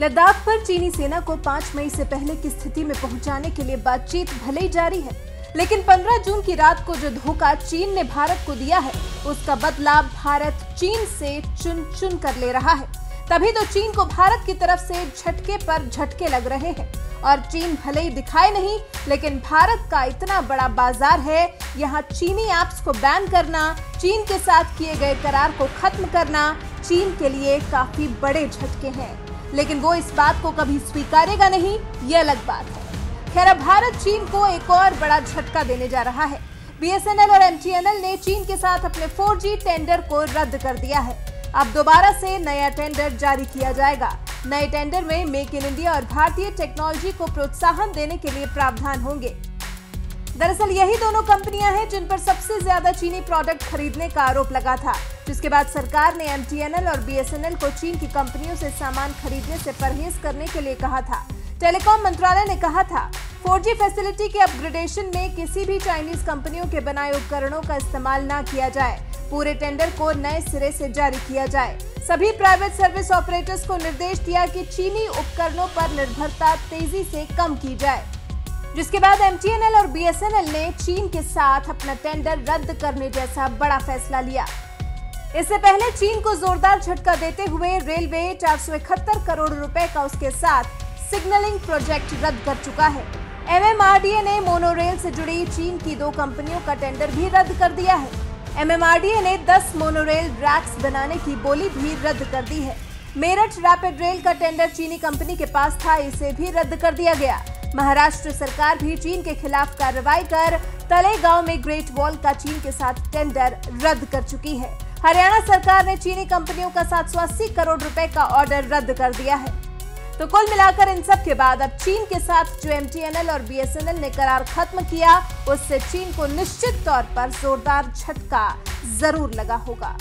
लद्दाख पर चीनी सेना को 5 मई से पहले की स्थिति में पहुँचाने के लिए बातचीत भले ही जारी है, लेकिन 15 जून की रात को जो धोखा चीन ने भारत को दिया है, उसका बदला भारत चीन से चुन चुन कर ले रहा है। तभी तो चीन को भारत की तरफ़ से झटके पर झटके लग रहे हैं। और चीन भले ही दिखाए नहीं, लेकिन भारत का इतना बड़ा बाज़ार है, यहाँ चीनी ऐप्स को बैन करना, चीन के साथ किए गए करार को खत्म करना, चीन के लिए काफ़ी बड़े झटके हैं। लेकिन वो इस बात को कभी स्वीकारेगा नहीं, ये अलग बात है। खैर भारत चीन को एक और बड़ा झटका देने जा रहा है। बीएसएनएल और एमटीएनएल ने चीन के साथ अपने 4G टेंडर को रद्द कर दिया है। अब दोबारा से नया टेंडर जारी किया जाएगा। नए टेंडर में मेक इन इंडिया और भारतीय टेक्नोलॉजी को प्रोत्साहन देने के लिए प्रावधान होंगे। दरअसल यही दोनों कंपनियाँ हैं जिन पर सबसे ज़्यादा चीनी प्रोडक्ट खरीदने का आरोप लगा था। जिसके बाद सरकार ने एमटीएनएल और बीएसएनएल को चीन की कंपनियों से सामान खरीदने से परहेज करने के लिए कहा था। टेलीकॉम मंत्रालय ने कहा था 4G फैसिलिटी के अपग्रेडेशन में किसी भी चाइनीज़ कंपनियों के बनाए उपकरणों का इस्तेमाल न किया जाए। पूरे टेंडर को नए सिरे से जारी किया जाए। सभी प्राइवेट सर्विस ऑपरेटर्स को निर्देश दिया कि चीनी उपकरणों पर निर्भरता तेज़ी से कम की जाए। जिसके बाद एमटीएनएल और बीएसएनएल ने चीन के साथ अपना टेंडर रद्द करने जैसा बड़ा फैसला लिया। इससे पहले चीन को जोरदार झटका देते हुए रेलवे चार सौ इकहत्तर करोड़ रुपए का उसके साथ सिग्नलिंग प्रोजेक्ट रद्द कर चुका है। एमएमआरडीए ने मोनोरेल से जुड़ी चीन की दो कंपनियों का टेंडर भी रद्द कर दिया है। एमएमआरडीए ने 10 मोनोरेल रैक्स बनाने की बोली भी रद्द कर दी है। मेरठ रैपिड रेल का टेंडर चीनी कंपनी के पास था, इसे भी रद्द कर दिया गया। महाराष्ट्र सरकार भी चीन के खिलाफ कार्रवाई कर तलेगांव में ग्रेट वॉल का चीन के साथ टेंडर रद्द कर चुकी है। हरियाणा सरकार ने चीनी कंपनियों का सात सौ अस्सी करोड़ रुपए का ऑर्डर रद्द कर दिया है। तो कुल मिलाकर इन सब के बाद अब चीन के साथ जो एमटीएनएल और बीएसएनएल ने करार खत्म किया, उससे चीन को निश्चित तौर पर जोरदार झटका ज़रूर लगा होगा।